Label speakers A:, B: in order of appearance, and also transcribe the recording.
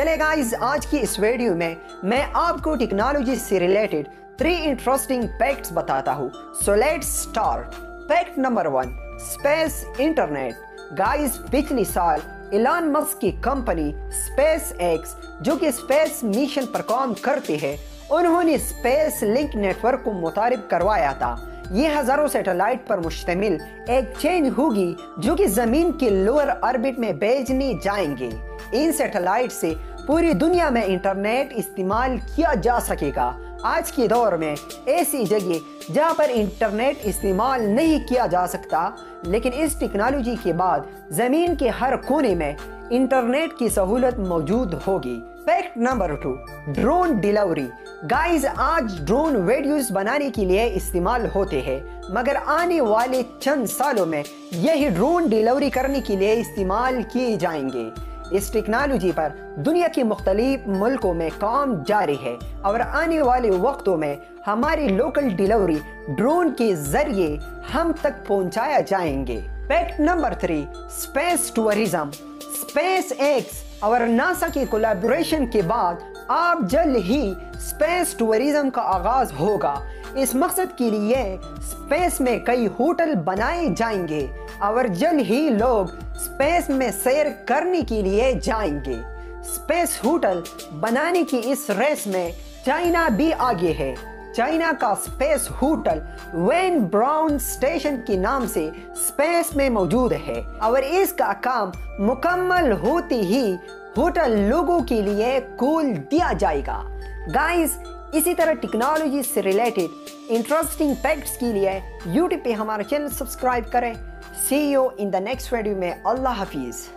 A: चले गाइस आज की इस वीडियो में मैं आपको टेक्नोलॉजी से रिलेटेड थ्री इंटरेस्टिंग फैक्ट्स बताता हूँ। So let's start fact number one space internet guys पिछले साल इलान मस्क की कंपनी स्पेस एक्स जो कि स्पेस मिशन पर काम करती है, उन्होंने स्पेस लिंक नेटवर्क को मुतारिफ करवाया था। ये हज़ारों सैटेलाइट पर मुश्तमिल एक चेंज होगी, जो कि ज़मीन के लोअर ऑर्बिट में भेजने जाएँगे। इन सैटेलाइट से पूरी दुनिया में इंटरनेट इस्तेमाल किया जा सकेगा। आज के दौर में ऐसी जगह जहाँ पर इंटरनेट इस्तेमाल नहीं किया जा सकता, लेकिन इस टेक्नोलॉजी के बाद ज़मीन के हर कोने में इंटरनेट की सहूलत मौजूद होगी। Fact number two, drone delivery. Guys, आज ड्रोन वीडियोस बनाने के लिए इस्तेमाल होते हैं, मगर आने वाले चंद सालों में यही ड्रोन डिलीवरी करने के लिए इस्तेमाल किए जाएँगे। इस टेक्नोलॉजी पर दुनिया के मुख्तलिफ़ मुल्कों में काम जारी है और आने वाले वक्तों में हमारी लोकल डिलीवरी ड्रोन के ज़रिए हम तक पहुँचाया जाएँगे। Fact number three space tourism SpaceX और नासा के कोलैबोरेशन के बाद आप जल्द ही स्पेस टूरिज़्म का आगाज़ होगा। इस मकसद के लिए स्पेस में कई होटल बनाए जाएँगे। और जल्द ही लोग स्पेस में सैर करने के लिए जाएँगे। स्पेस होटल बनाने की इस रेस में चाइना भी आगे है। चाइना का space hotel Von Braun station के नाम से स्पेस में मौजूद है। और इसका काम मुकम्मल होते ही होटल लोगों के लिए खोल दिया जाएगा। गाइस, इसी तरह टेक्नोलॉजी से रिलेटेड इंटरेस्टिंग फैक्ट्स के लिए यूट्यूब पे हमारा चैनल सब्सक्राइब करें। See you in the next video. May Allah Hafiz.